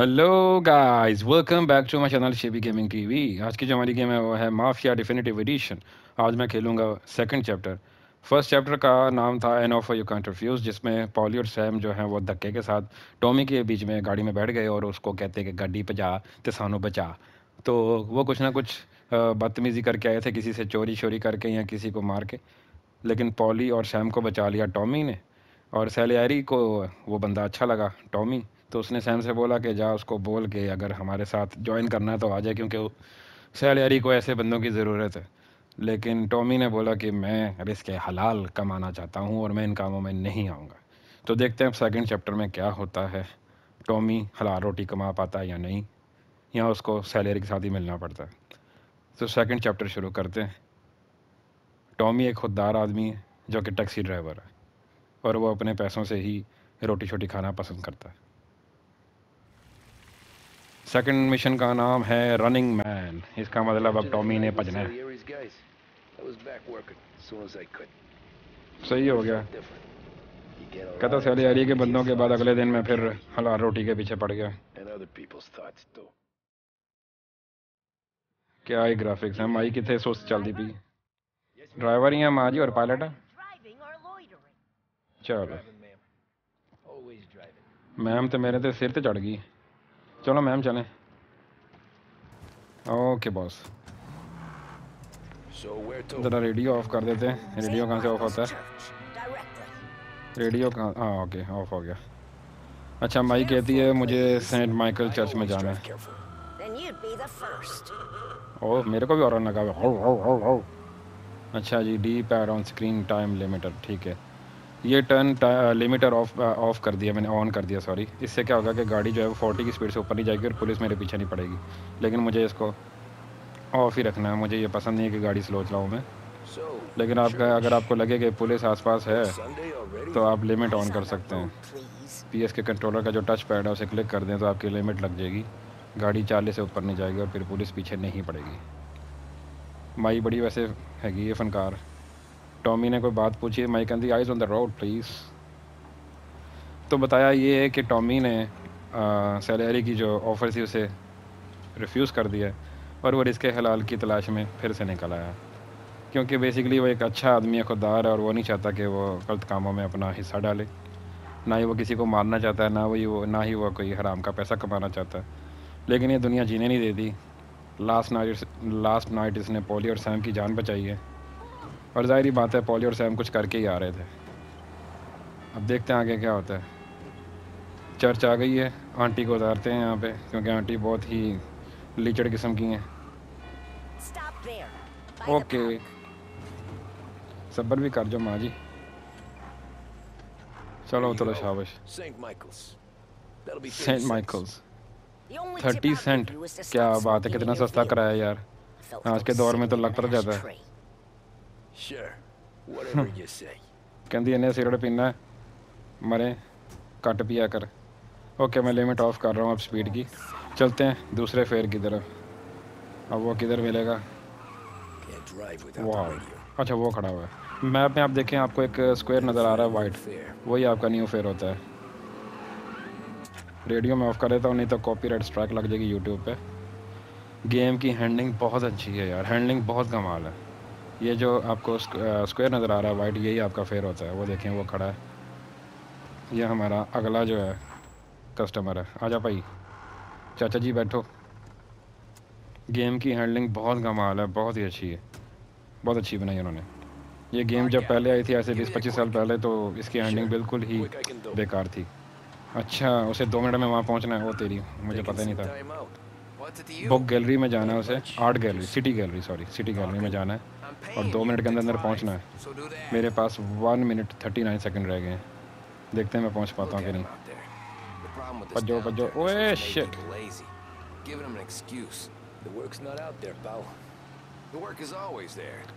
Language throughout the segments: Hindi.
Hello guys welcome back to my channel शेबी gaming TV आज की जो हमारी गेम है, वो है माफिया डिफिनेटिव एडिशन आज मैं खेलूँगा सेकंड चैप्टर फ़र्स्ट चैप्टर का नाम था an offer you can't refuse जिसमें पॉली और सैम जो है, वो धक्के के साथ टॉमी के बीच में गाड़ी में बैठ गए और उसको कहते कि गाड़ी जा तो सानू बचा तो वो कुछ ना कुछ बदतमीज़ी करके आए थे, किसी से चोरी शोरी करके या किसी को मार के। लेकिन पॉली और सैम को बचा लिया टॉमी ने। और सैलियारी को वो बंदा अच्छा लगा टॉमी तो उसने सैम से बोला कि जा उसको बोल के अगर हमारे साथ ज्वाइन करना है तो आ जाए क्योंकि सैलियारी को ऐसे बंदों की ज़रूरत है। लेकिन टॉमी ने बोला कि मैं रिस्क हलाल कमाना चाहता हूँ और मैं इन कामों में नहीं आऊँगा। तो देखते हैं सेकंड चैप्टर में क्या होता है। टॉमी हलाल रोटी कमा पाता है या नहीं? या उसको सैलरी के साथ ही मिलना पड़ता है? तो सेकंड चैप्टर शुरू करते हैं। टॉमी एक खुददार आदमी है, जो कि टैक्सी ड्राइवर है, और वो अपने पैसों से ही रोटी छोटी खाना पसंद करता है। सेकंड मिशन का नाम है रनिंग मैन इसका मतलब अब टॉमी ने भजना है। सही हो गया। कहता सैली आ रही के बंदों के बाद अगले दिन मैं फिर हलाल रोटी के पीछे पड़ गया। क्या ही ग्राफिक्स है? माई कितने सुस्त चलती पी। ड्राइवर ही है माँ जी और पायलट है? चलो। मैम तो मेरे तो सिर ते चढ़ गई। चलो मैम चलें। Okay boss. ज़रा रेडियो ऑफ़ कर देते हैं। रेडियो कहाँ से ऑफ़ होता है? रेडियो कहाँ हाँ ओके ऑफ़ हो गया। अच्छा माई कहती है मुझे सेंट माइकल चर्च में जाना है। ओ मेरे को भी और लगा हुआ। अच्छा जी डी पैर ऑन स्क्रीन टाइम लिमिटर ठीक है। ये टर्न लिमिटर ऑफ़ ऑफ़ कर दिया मैंने ऑन कर दिया सॉरी इससे क्या होगा कि गाड़ी जो है वो फोर्टी की स्पीड से ऊपर नहीं जाएगी और पुलिस मेरे पीछे नहीं पड़ेगी। लेकिन मुझे इसको ऑफ़ ही रखना है। मुझे ये पसंद नहीं है कि गाड़ी स्लो चलाऊँ मैं। लेकिन आपका अगर आपको लगे कि पुलिस आसपास है तो आप लिमिट ऑन कर सकते हैं। पीएस के कंट्रोलर का जो टच पैड है उसे क्लिक कर दें तो आपकी लिमिट लग जाएगी। गाड़ी चालीस से ऊपर नहीं जाएगी और फिर पुलिस पीछे नहीं पड़ेगी। माई बड़ी वैसे हैगी ये फनकार। टॉमी ने कोई बात पूछी माई कहती eyes on the road please तो बताया ये है कि टॉमी ने सैलरी की जो ऑफ़र थी उसे रिफ्यूज़ कर दिया और वो रिस्क हलाल की तलाश में फिर से निकल आया। क्योंकि बेसिकली वो एक अच्छा आदमी है, खुददार है और वो नहीं चाहता कि वो गलत कामों में अपना हिस्सा डाले। ना ही वो किसी को मारना चाहता है, ना वही वो, ना ही वो कोई हराम का पैसा कमाना चाहता है। लेकिन ये दुनिया जीने नहीं देती। लास्ट नाइट लास्ट नाइट इसने पोली और सैम की जान बचाई है। और ज़ाहरी बात है पॉली और सैम कुछ करके ही आ रहे थे। अब देखते हैं आगे क्या होता है। चर्च आ गई है आंटी को उतारते हैं यहाँ पे क्योंकि आंटी बहुत ही लीचड़ किस्म की हैं। ओके। सब्र भी कर जो माँ जी। चलो चलो शाबाश। सेंट माइकल्स थर्टी सेंट क्या बात है कितना सस्ता कराया यार। आज के दौर में तो लग पड़ जाता है। कहती इन्हें सिगरेट पीना मरे कट पिया कर। ओके मैं लिमिट ऑफ़ कर रहा हूँ अब स्पीड की। चलते हैं दूसरे फेयर की तरफ़। अब वो किधर मिलेगा? वाह अच्छा वो खड़ा हुआ है। मैप में आप देखें आपको एक स्क्वायर नज़र आ रहा है वाइट वही आपका न्यू फेयर होता है। रेडियो में ऑफ़ कर देता हूँ नहीं तो कॉपीराइट स्ट्राइक लग जाएगी यूट्यूब पे। गेम की हैंडलिंग बहुत अच्छी है यार। हैंडलिंग बहुत कमाल है। ये जो आपको स्क्वायर नज़र आ रहा है वाइट यही आपका फेयर होता है। वो देखें, वो खड़ा है। ये हमारा अगला जो है कस्टमर है। आ जा भाई। चाचा जी बैठो। गेम की हैंडलिंग बहुत कमाल है, बहुत ही अच्छी है। बहुत अच्छी बनाई उन्होंने। ये गेम जब पहले आई थी, ऐसे बीस पच्चीस साल पहले तो इसकी हैंडलिंग बिल्कुल ही बेकार थी। अच्छा उसे दो मिनट में वहाँ पहुँचना है, वो तेरी, मुझे पता नहीं था। बुक गैलरी में जाना है उसे art gallery city gallery sorry city gallery में जाना है। और दो मिनट के अंदर अंदर पहुँचना है। मेरे पास one minute thirty nine second रह गए हैं। देखते हैं मैं पहुँच पाता हूँ कि नहीं। भजो भजो ओए शिट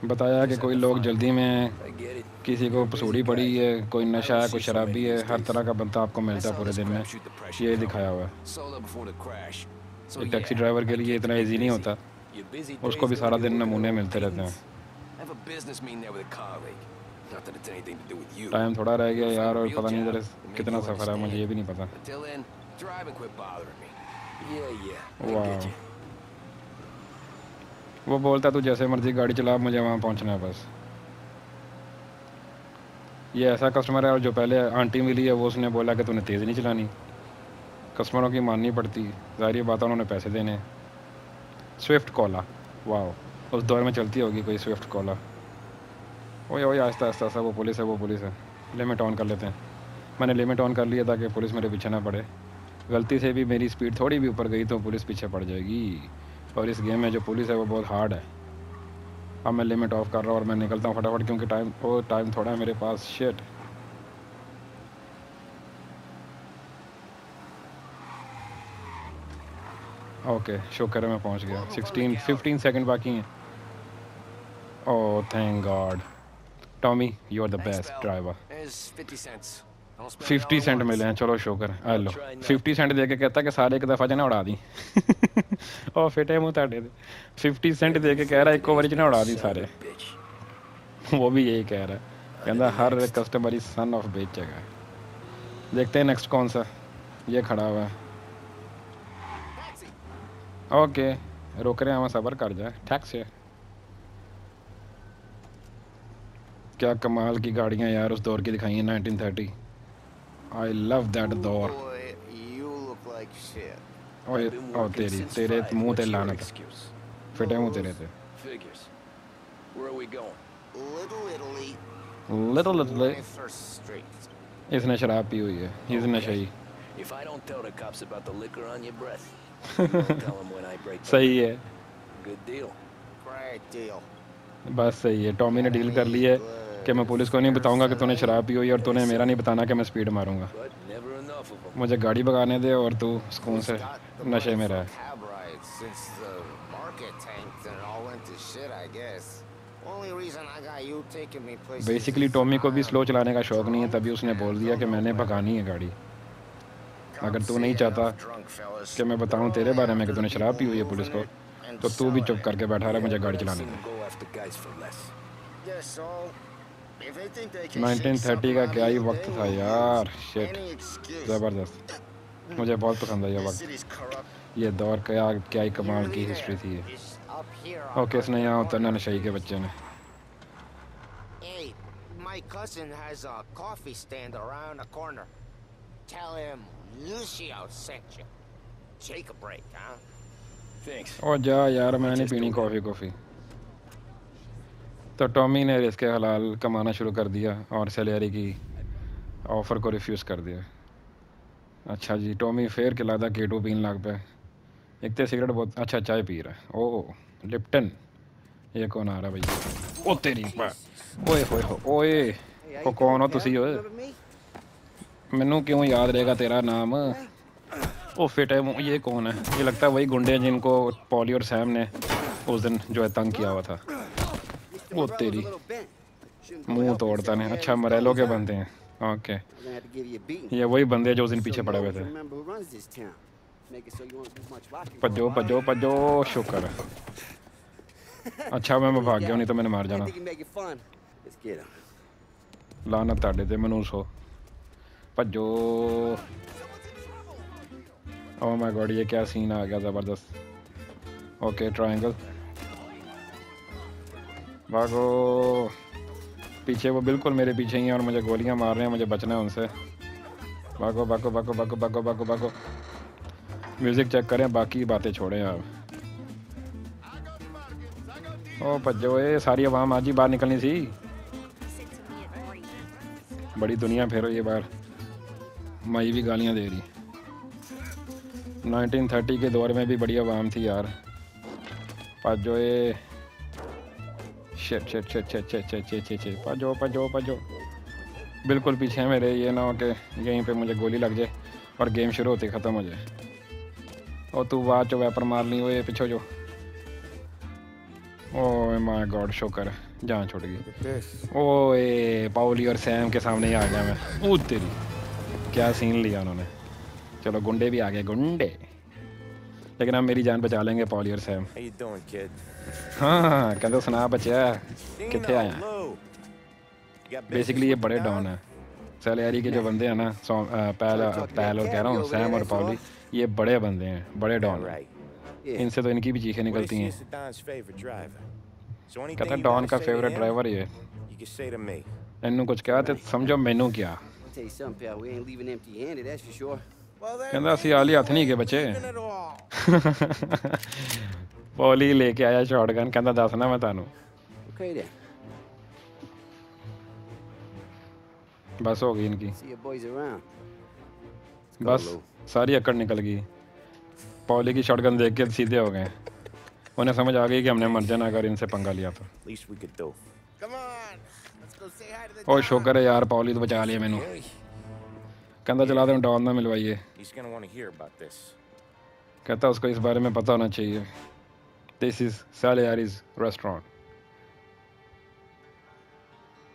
बताया कि कोई लोग जल्दी में किसी को पसूड़ी पड़ी है, कोई नशा है कोई शराबी है, हर तरह का बंदा आपको मिलता है पूरे दिन में। ये दिखाया हुआ है। टैक्सी ड्राइवर के लिए इतना ईजी नहीं होता। उसको भी सारा दिन नमूने मिलते रहते हैं। टाइम थोड़ा रह गया यार और पता नहीं इधर कितना सफ़र है मुझे ये भी नहीं पता. वो बोलता तू जैसे मर्ज़ी गाड़ी चला मुझे वहाँ पहुँचना है बस। ये ऐसा कस्टमर है और जो पहले आंटी मिली है वो उसने बोला कि तूने तेज़ नहीं चलानी। कस्टमरों की माननी पड़ती ज़ाहिर बात उन्होंने पैसे देने स्विफ्ट कोला वाह उस दौर में चलती होगी कोई स्विफ्ट कोला ओए ओए आहिस्ता आहिस्ता आहिस्ता, वो पुलिस है, वो पुलिस है। लिमिट ऑन कर लेते हैं। मैंने लिमिट ऑन कर लिया ताकि पुलिस मेरे पीछे ना पड़े। गलती से भी मेरी स्पीड थोड़ी भी ऊपर गई तो पुलिस पीछे पड़ जाएगी। और इस गेम में जो पुलिस है, वो बहुत हार्ड है। अब मैं लिमिट ऑफ़ कर रहा हूँ और मैं निकलता हूँ फटाफट क्योंकि टाइम वो टाइम थोड़ा है मेरे पास। शेट ओके शुक्र है मैं पहुँच गया सिक्सटीन फिफ्टीन सेकंड बाकी हैं oh thank God Tommy you are the Thanks, best pal. Driver There's 50 cents. Don't spend it all fifty at cent once. मिले हैं चलो शुक्र आ लो Try not फिफ्टी सेंट दे के कहता कि सारे एक दफ़ा च ना उड़ा दी ਉਹ ਫਿਟੇ ਮੂੰਹ ਤੁਹਾਡੇ ਦੇ 50 सेंट दे के कह रहा ਇੱਕੋ ਵਾਰੀ ਚ ਨਾ ਉਡਾ ਦੀ Son of ਸਾਰੇ a bitch. वो भी यही कह रहा है कहता हर कस्टमर ही सन ऑफ बेच है देखते हैं नेक्स्ट कौन सा ये खड़ा हुआ है ओके रोक रहे हैं सबर कर जाए। ठैक्स है क्या कमाल की गाड़ियाँ यार उस दौर की दिखाई है 1930 आई लव दैट दौर। तेरी तेरे मुँह ते लानत। फिटे मुँह तेरे ते। वेयर आर इसने शराब पी हुई है इज़ नशा ही। If I don't tell the cops about the liquor on your सही है। बस सही है। टॉमी ने डील कर ली है कि मैं पुलिस को नहीं बताऊँगा कि तूने शराब पी हुई और तूने मेरा नहीं बताना कि मैं स्पीड मारूँगा। मुझे गाड़ी भगाने दे और तू सुकून से नशे में रह। बेसिकली टॉमी को भी स्लो चलाने का शौक़ नहीं है तभी उसने बोल दिया कि मैंने भगानी है गाड़ी। अगर तू नहीं चाहता कि मैं बताऊँ तेरे बारे में कि तूने शराब पी हुई है पुलिस को तो तू भी चुप करके बैठा रहा, मुझे गाड़ी चलाने में 1930 का क्या ही वक्त था यार। शिट ज़बरदस्त। मुझे बहुत पसंद है ये वक्त। ये दौर क्या क्या ही कमाल की हिस्ट्री थी ओके, इसने यहाँ उतरना नशाई के बच्चे ने। My cousin has a coffee stand around a corner. Tell him Lucio sent you. Take a break, huh? Thanks. ओ जा यार मैं नहीं पीनी कॉफ़ी कॉफ़ी तो टॉमी ने रिस्क हलाल कमाना शुरू कर दिया और सैलरी की ऑफ़र को रिफ्यूज़ कर दिया। अच्छा जी टॉमी फेर के लादा केटू पीन लाग पे। एक तो सिगरेट बहुत अच्छा चाय पी रहा है। ओ लिप्टन ये कौन आ रहा भाई ओ तेरी ओए होए हो ओए ओ कौन हो तुसी ओए? मैनू क्यों याद रहेगा तेरा नाम? ओ फिट है तो ये कौन है? ये लगता है वही गुंडे हैं जिनको पॉली और सैम ने उस दिन जो है तंग किया हुआ था। वो तेरी मुँह तोड़ता नहीं। अच्छा मरेलो के बंदे हैं। ओके। ये वही बंदे जो उस दिन पीछे पड़े हुए थे। पजो पजो पजो, शुक्र। अच्छा मैं भाग गया नहीं तो मैंने मार जाना। लानत ताड़े ते मनूस हो। भजो। ओ माय गॉड ये क्या सीन आ गया ज़बरदस्त। ओके ट्रायंगल भागो। पीछे वो बिल्कुल मेरे पीछे ही हैं और मुझे गोलियाँ मार रहे हैं, मुझे बचना है उनसे। भागो भागो भागो भागो भागो भागो भागो। म्यूज़िक चेक करें, बाकी बातें छोड़ें आप। ओ भजो ये सारी आवाम आज ही बाहर निकलनी थी। बड़ी दुनिया फेरो ये बार माई भी गालियाँ दे रही। 1930 के दौर में भी बड़ी आवाम थी यार। पाजो ये shit shit shit shit shit shit shit shit shit पाजो पाजो पाजो बिल्कुल पीछे है मेरे ये ना हो कि यहीं पे मुझे गोली लग जाए और गेम शुरू होते ख़त्म हो जाए। और तू बात चो वैपर मार ली वो पीछे जो। ओह माय गॉड शुक्र है जान छुट गई। ओए पाउली और सैम के सामने ही आ गया मैं। ओ तेरी। क्या सीन लिया उन्होंने? चलो गुंडे भी आ गए गुंडे। लेकिन हम मेरी जान बचा लेंगे पॉलियर से हाँ कहते सुना बचा कितने आया? बेसिकली ये बड़े डॉन है। सल के जो बंदे हैं ना पहल पहल और कह रहा हूँ सैम और पॉली ये बड़े बंदे हैं बड़े डॉन इनसे तो इनकी भी चीखें निकलती हैं। कहते डॉन का फेवरेट ड्राइवर ये इन कुछ कहा तो समझो मैनू क्या। tell you something, pal. We ain't leaving empty-handed, that's for sure. कहता सियाली हथ नहीं गए बच्चे पॉली लेके आया शॉटगन कहता दसना मैं तानू बस हो गई इनकी बस सारी अकड़ निकल गई पॉली की शॉटगन देख के सीधे हो गए उन्हें समझ आ गई कि हमने मर जाना अगर इनसे पंगा लिया तो ओ. शुक्र है यार पौली तो बचा लिया मैनू कहता चला दे डॉन ना मिलवाइए. कहता उसको इस बारे में पता होना चाहिए दिस इज़ सैलियारीज रेस्टोरेंट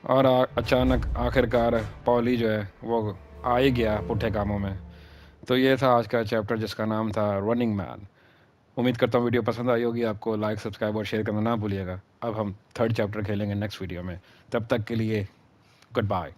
और आ, अचानक आखिरकार पॉली जो है वो आ ही गया पुठे कामों में तो ये था आज का चैप्टर जिसका नाम था रनिंग मैन उम्मीद करता हूँ वीडियो पसंद आई होगी आपको लाइक सब्सक्राइब और शेयर करना ना भूलिएगा अब हम थर्ड चैप्टर खेलेंगे नेक्स्ट वीडियो में तब तक के लिए गुड बाय